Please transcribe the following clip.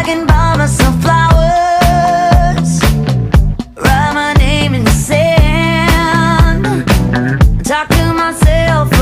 I can buy myself flowers Write my name in the sand. Talk to myself